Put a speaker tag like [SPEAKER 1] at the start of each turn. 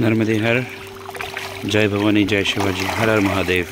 [SPEAKER 1] नर्मदे हर। जय भवानी जय शिवाजी हर हर महादेव।